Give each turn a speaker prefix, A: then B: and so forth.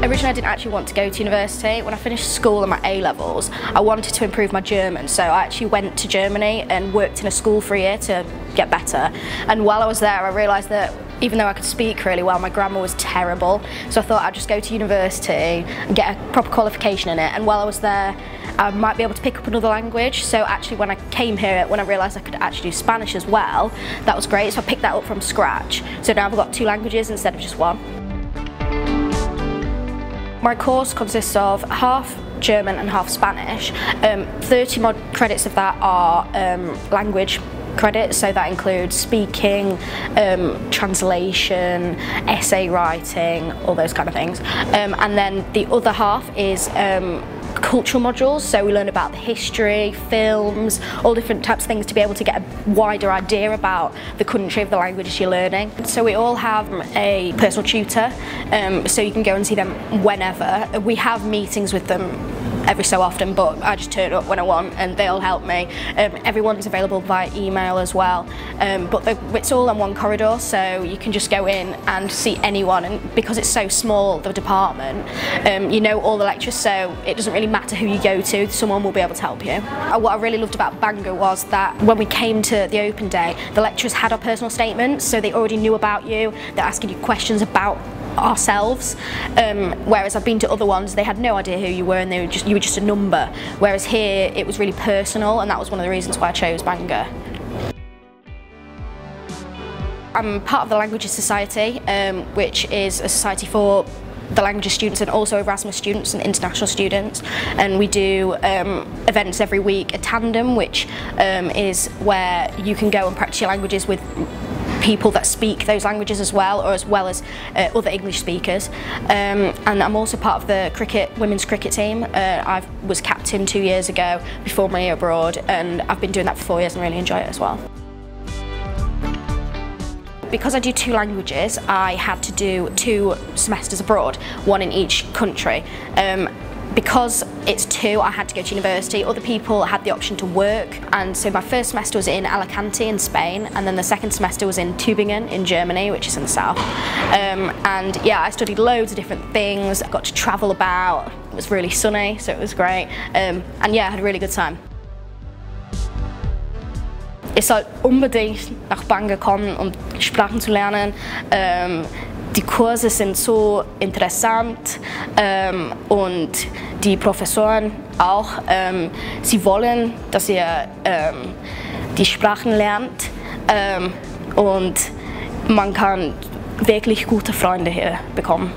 A: Originally I didn't actually want to go to university. When I finished school and my A-levels, I wanted to improve my German, so I actually went to Germany and worked in a school for a year to get better. And while I was there, I realised that even though I could speak really well, my grammar was terrible. So I thought I'd just go to university and get a proper qualification in it. And while I was there, I might be able to pick up another language. So actually when I came here, when I realised I could actually do Spanish as well, that was great. So I picked that up from scratch. So now I've got two languages instead of just one. My course consists of half German and half Spanish. Um, 30 mod credits of that are um, language credits, so that includes speaking, um, translation, essay writing, all those kind of things. Um, and then the other half is um, cultural modules, so we learn about the history, films, all different types of things to be able to get a wider idea about the country of the languages you're learning. So we all have a personal tutor, um, so you can go and see them whenever. We have meetings with them every so often, but I just turn up when I want and they'll help me. Um, everyone's available by email as well, um, but the, it's all in one corridor, so you can just go in and see anyone. And because it's so small, the department, um, you know all the lecturers, so it doesn't really matter who you go to, someone will be able to help you. Uh, what I really loved about Bangor was that when we came to the open day, the lecturers had our personal statements, so they already knew about you, they're asking you questions about ourselves. Um, whereas I've been to other ones they had no idea who you were and they were just you were just a number. Whereas here it was really personal and that was one of the reasons why I chose Bangor. I'm part of the Languages Society um, which is a society for the languages students and also Erasmus students and international students. And we do um, events every week a tandem which um, is where you can go and practice your languages with people that speak those languages as well, or as well as uh, other English speakers. Um, and I'm also part of the cricket women's cricket team. Uh, I was captain two years ago before my year abroad, and I've been doing that for four years and really enjoy it as well. Because I do two languages, I had to do two semesters abroad, one in each country. Um, because it's two, I had to go to university. Other people had the option to work. And so my first semester was in Alicante in Spain, and then the second semester was in Tübingen in Germany, which is in the south. Um, and yeah, I studied loads of different things. I got to travel about. It was really sunny, so it was great. Um, and yeah, I had a really good time. Ich soll unbedingt nach Bangor kommen, um Sprachen zu lernen. Ähm, die Kurse sind so interessant ähm, und die Professoren auch. Ähm, sie wollen, dass ihr ähm, die Sprachen lernt ähm, und man kann wirklich gute Freunde hier bekommen.